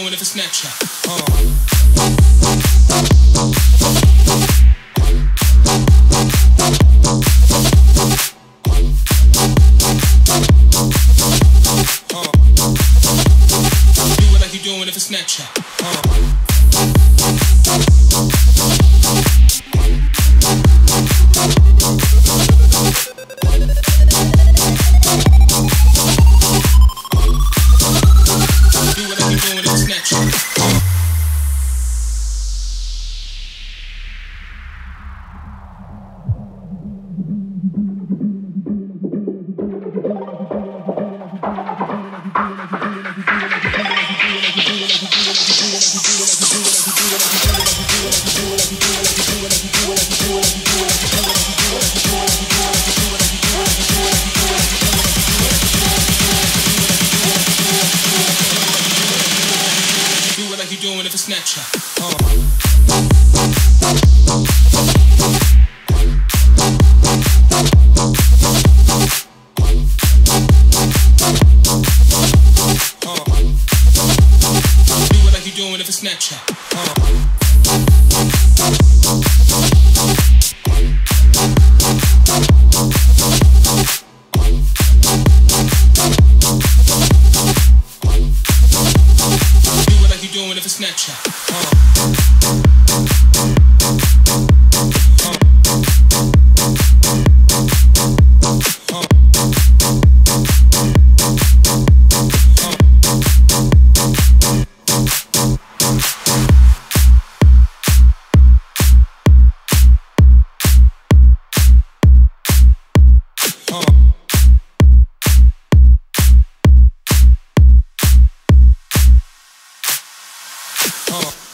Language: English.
doing if it's Snapchat? Uh. uh. Snapchat. Uh. you doing if it's Snapchat? Uh. Uh. Uh.